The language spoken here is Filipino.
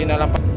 konti na lang pa.